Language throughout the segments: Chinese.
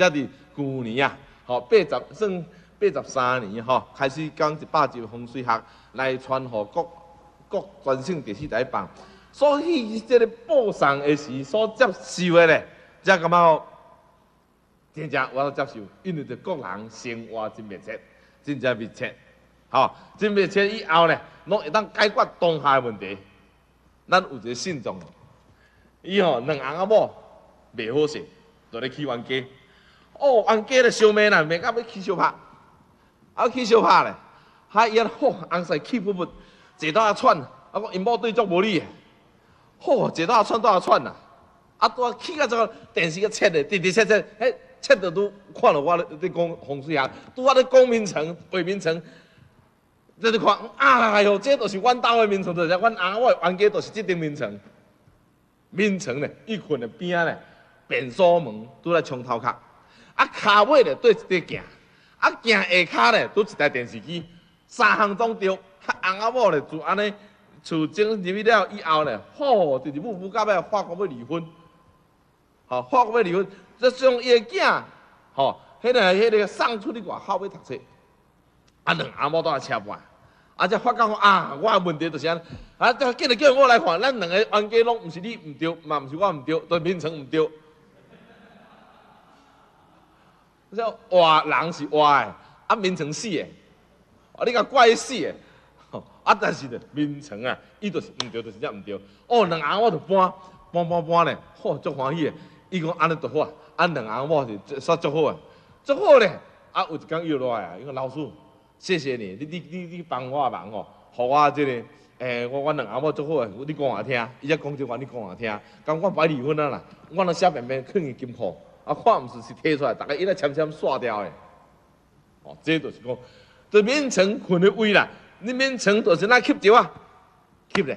才伫旧年啊，吼八十算八十三年吼，开始讲一百集风水学来传互各各全省第四台放，所以这个报上的时所接受的咧，才感觉真正我都接受，因为着各人生活真密切，真正密切，吼，真密切以后咧，拢会当解决当下的问题。咱有一个信众，伊吼两翁仔某袂好势，就咧去冤家。哦，冤家咧烧命啦，命到要起烧拍，啊起烧拍咧，哈伊啊好，翁婿气不不，坐到遐喘，啊讲因某对足无理，好坐到遐喘到遐喘啦，啊拄啊起到这个电视个切咧，直直切切，迄切到拄看到我咧咧讲洪水啊，拄啊咧讲名城、北名城。你看，哎哟，这都是阮兜的名城，就是阮阿我冤家都是这顶名城。名城咧，一困的边咧，便所门拄在冲头壳，啊骹尾咧对一块镜，啊镜下骹咧拄一台电视机，三项拢着。翁仔某咧就安尼厝整入去了以后咧，吼，就是母母到尾法国要离婚，吼，法国要离婚，这种伊个囝，吼，迄个迄个送出去外口要读册，啊两阿某都来车办。啊！才发觉讲啊，我问题就是安，啊！叫叫叫我来看，咱两个冤家拢毋是你毋对，嘛毋是我毋对，都名称毋对。说活人是活的，啊名称死的，啊你甲怪死的，啊但是咧名称啊，伊就是毋对，就是只毋对。哦，两下我就搬搬搬搬咧，嚯，足欢喜的。伊讲安尼就好，啊两下我是煞足好啊，足好咧。啊有一工又落来啊，伊讲老师。谢谢你，你你你你帮我忙哦，互我这个，诶，我我两阿某做好诶，你讲我听，伊只讲这话你讲我听，讲我摆离婚啊啦，我那写便便放进金库，啊，看毋是是摕出来，大家伊来签签刷掉诶，哦，这就是讲，这免床困的位啦，你免成就是那吸着啊，吸咧，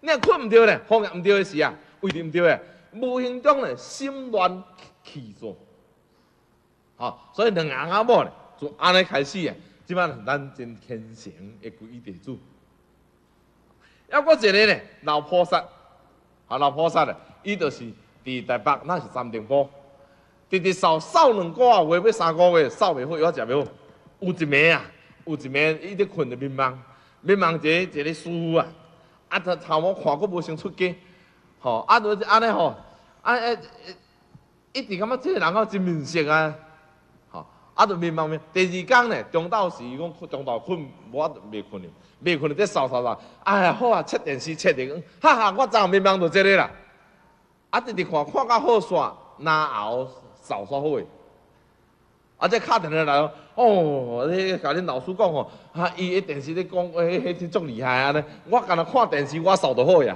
你若困毋着咧，方向毋对诶时啊，位置毋着诶，无形中咧心乱气躁，好，所以两阿某咧就安尼开始诶。即摆咱真虔诚的皈依地主，还佫一个呢，老菩萨，啊老菩萨咧，伊就是伫台北，那是三顶埔，直直扫扫两个月，要三个月扫袂好，药食袂好。有一暝啊，有一暝伊伫困着眠梦，眠梦一个一个师傅啊，啊头头毛看佫无想出家，吼，啊就安尼吼，啊诶，一直感觉即个人哦真面熟啊。吼啊，就迷茫迷。第二天呢，中昼时伊讲中昼困，我袂困哩，袂困哩，在扫扫扫。哎呀，好啊，切电视切电，哈哈，我昨眠梦就这个啦。啊，直直看看到好煞，然后扫煞好诶。啊，这敲电话来哦，你甲恁老师讲哦，啊，伊迄电视咧讲，迄迄真足厉害啊咧。我干那看电视，我扫就好呀。